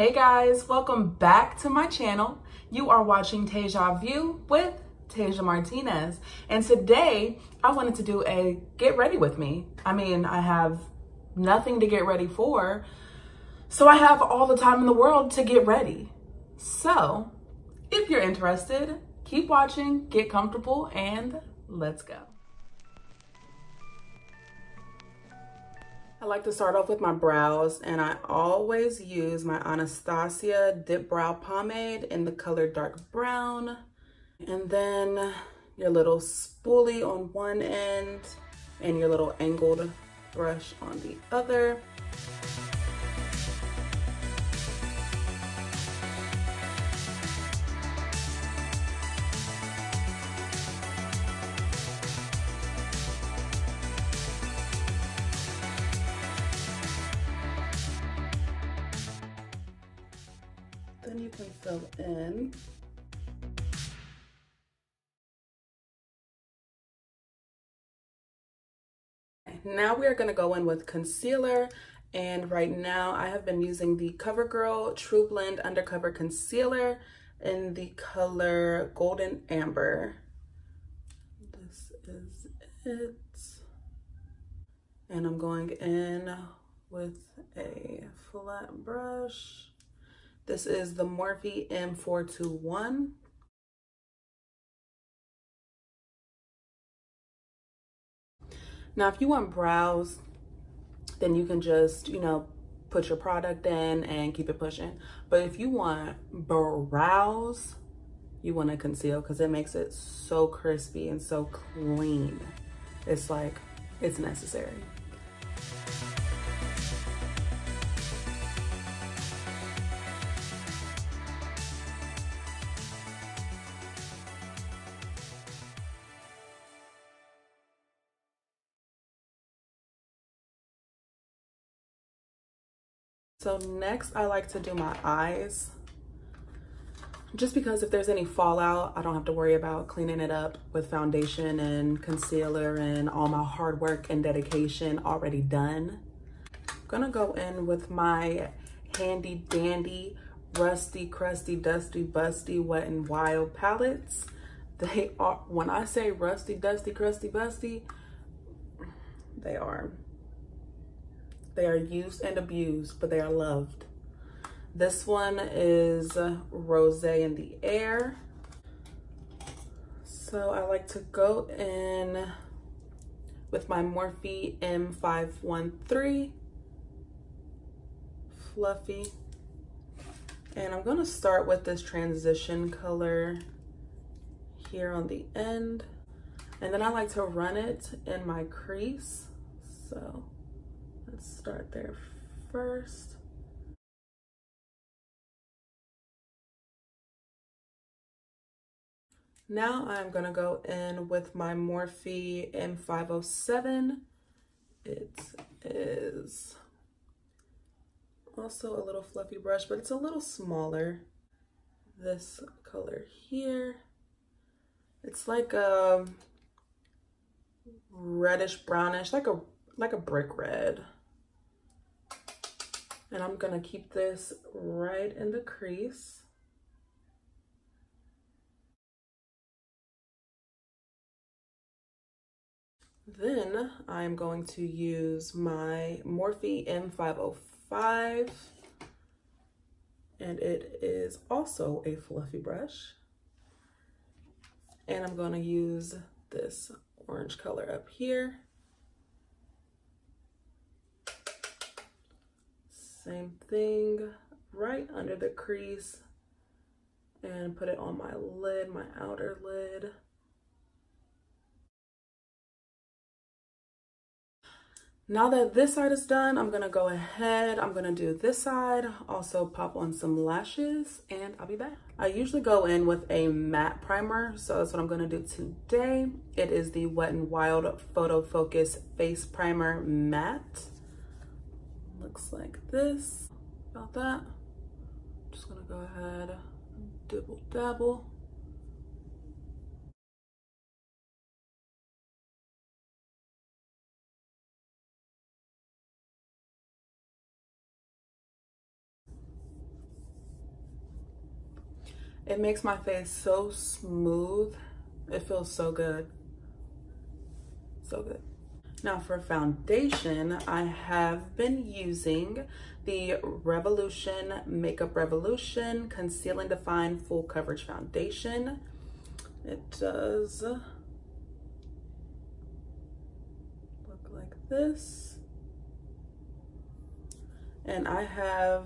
Hey guys, welcome back to my channel. You are watching Taija View with Taija Martinez. And today I wanted to do a get ready with me. I mean, I have nothing to get ready for, so I have all the time in the world to get ready. So if you're interested, keep watching, get comfortable, and let's go. Like to start off with my brows and I always use my Anastasia Dip Brow Pomade in the color dark brown. And then your little spoolie on one end and your little angled brush on the other. Then you can fill in Now we are going to go in with concealer and right now I have been using the CoverGirl True Blend Undercover Concealer in the color Golden Amber. This is it. And I'm going in with a flat brush. This is the Morphe M421. Now, if you want brows, then you can just, you know, put your product in and keep it pushing. But if you want brows, you want to conceal because it makes it so crispy and so clean. It's like, it's necessary. So next I like to do my eyes. Just because if there's any fallout, I don't have to worry about cleaning it up with foundation and concealer and all my hard work and dedication already done. I'm gonna go in with my handy dandy, rusty, crusty, dusty, busty, Wet n Wild palettes. They are, when I say rusty, dusty, crusty, busty, they are they are used and abused, but they are loved. This one is Rosé in the Air. So I like to go in with my Morphe M513 Fluffy. And I'm gonna start with this transition color here on the end. And then I like to run it in my crease. So Let's start there first. Now I'm gonna go in with my Morphe M507. It is also a little fluffy brush, but it's a little smaller. This color here. It's like a reddish brownish, like a like a brick red. And I'm gonna keep this right in the crease. Then I'm going to use my Morphe M505 and it is also a fluffy brush. And I'm gonna use this orange color up here. Same thing right under the crease and put it on my lid, my outer lid. Now that this side is done, I'm gonna go ahead, I'm gonna do this side, also pop on some lashes, and I'll be back. I usually go in with a matte primer, so that's what I'm gonna do today. It is the Wet n Wild Photo Focus Face Primer Matte looks like this. About that. I'm Just gonna go ahead and dibble dabble. It makes my face so smooth. It feels so good. So good. Now for foundation, I have been using the Revolution Makeup Revolution Conceal and Define Full Coverage Foundation. It does look like this. And I have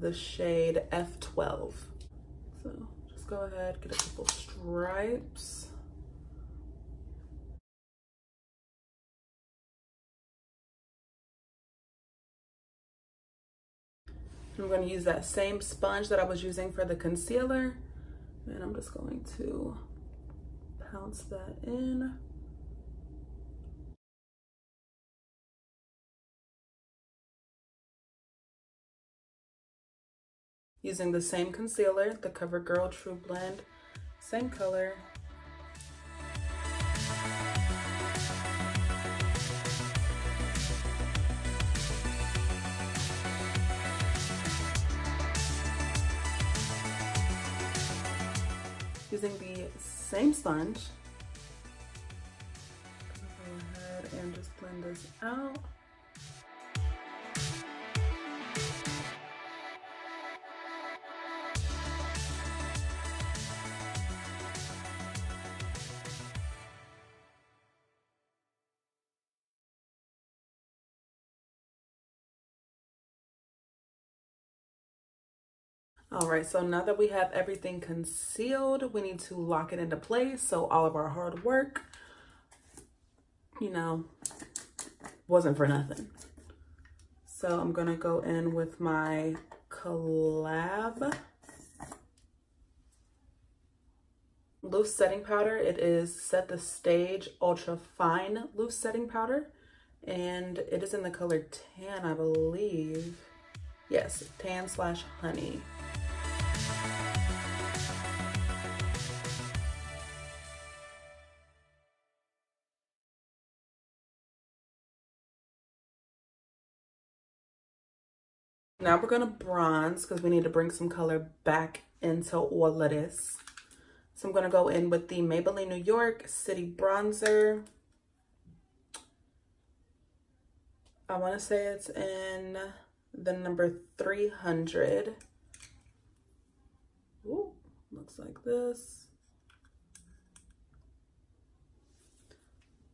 the shade F12. So just go ahead, get a couple stripes. I'm going to use that same sponge that I was using for the concealer. And I'm just going to pounce that in. Using the same concealer, the CoverGirl True Blend, same color, using the same sponge. Go ahead and just blend this out. All right, so now that we have everything concealed, we need to lock it into place. So all of our hard work, you know, wasn't for nothing. So I'm gonna go in with my collab loose setting powder. It is Set the Stage Ultra Fine Loose Setting Powder. And it is in the color tan, I believe. Yes, tan slash honey. Now we're gonna bronze because we need to bring some color back into all of this. So I'm gonna go in with the Maybelline New York City Bronzer. I wanna say it's in the number 300. Ooh, looks like this.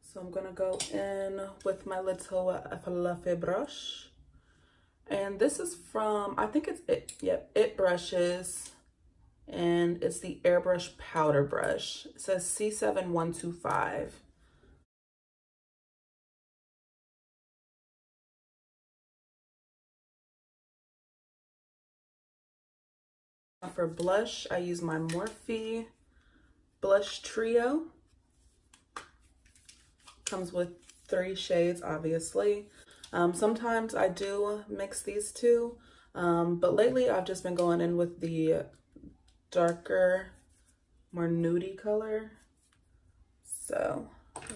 So I'm gonna go in with my little uh, fluffy brush. And this is from, I think it's it, yep, It Brushes. And it's the Airbrush Powder Brush. It says C7125. For blush, I use my Morphe Blush Trio. Comes with three shades, obviously. Um, sometimes I do mix these two, um, but lately I've just been going in with the darker, more nudie color. So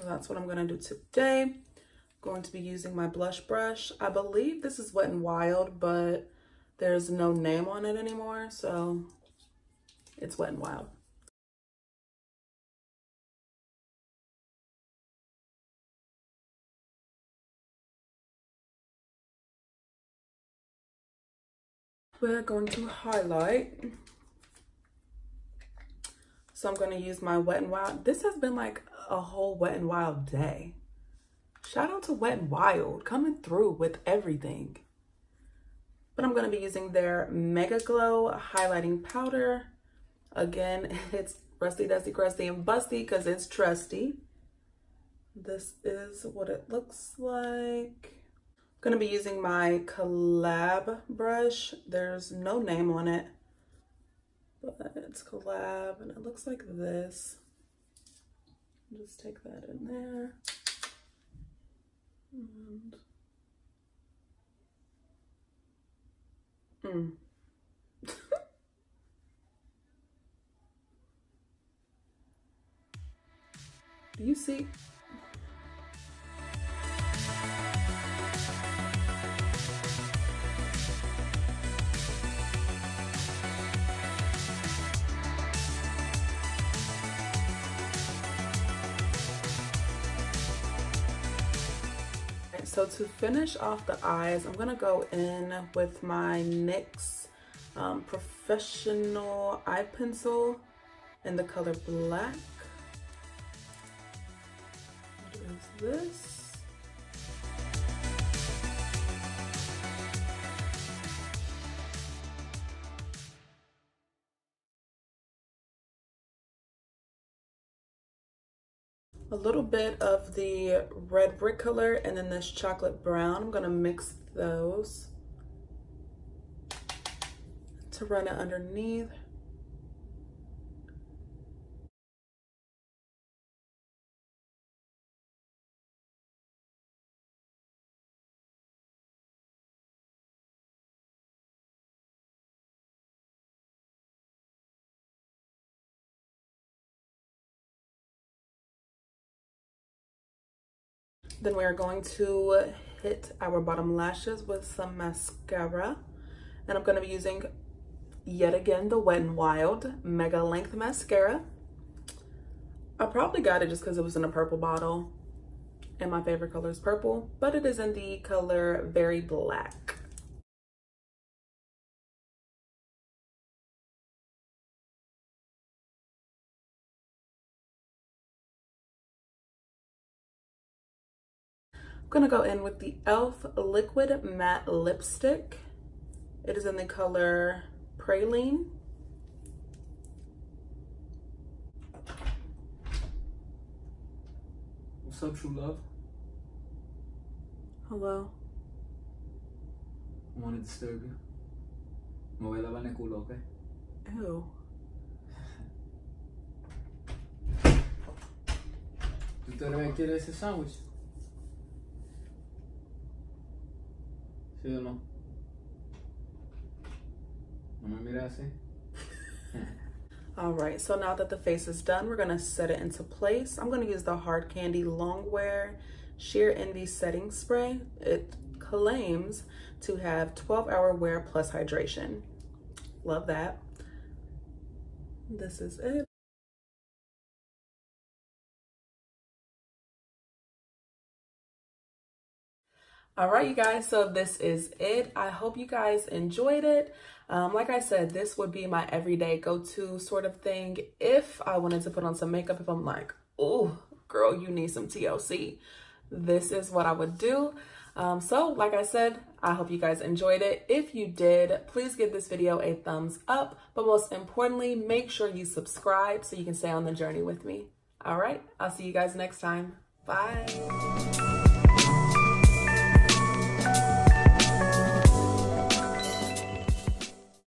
that's what I'm gonna do today. Going to be using my blush brush. I believe this is Wet n Wild, but there's no name on it anymore, so it's Wet n Wild. We're going to highlight. So I'm going to use my Wet n Wild. This has been like a whole Wet n Wild day. Shout out to Wet n Wild coming through with everything. But I'm going to be using their MegaGlo Highlighting Powder. Again, it's rusty, dusty, crusty, and busty because it's trusty. This is what it looks like going to be using my collab brush. There's no name on it, but it's collab and it looks like this. Just take that in there. And mm. Do you see? So to finish off the eyes, I'm gonna go in with my NYX um, Professional Eye Pencil in the color black. What is this? A little bit of the red brick color and then this chocolate brown. I'm gonna mix those to run it underneath. Then we are going to hit our bottom lashes with some mascara. And I'm gonna be using, yet again, the Wet n Wild Mega Length Mascara. I probably got it just because it was in a purple bottle. And my favorite color is purple, but it is in the color Very Black. Gonna go in with the e.l.f. Liquid Matte Lipstick. It is in the color Praline. What's up, true love? Hello. I want to disturb you. Me voy a lavar el culo, okay? Ew. ¿Tú todavía quieres ese sándwich? ¿Sí o no? No me mira. All right, so now that the face is done, we're gonna set it into place. I'm gonna use the Hard Candy Longwear Sheer Envy Setting Spray. It claims to have 12 hour wear plus hydration. Love that. This is it. All right, you guys, so this is it. I hope you guys enjoyed it. Um, like I said, this would be my everyday go-to sort of thing if I wanted to put on some makeup, if I'm like, oh, girl, you need some TLC. This is what I would do. Um, so like I said, I hope you guys enjoyed it. If you did, please give this video a thumbs up. But most importantly, make sure you subscribe so you can stay on the journey with me. All right, I'll see you guys next time. Bye.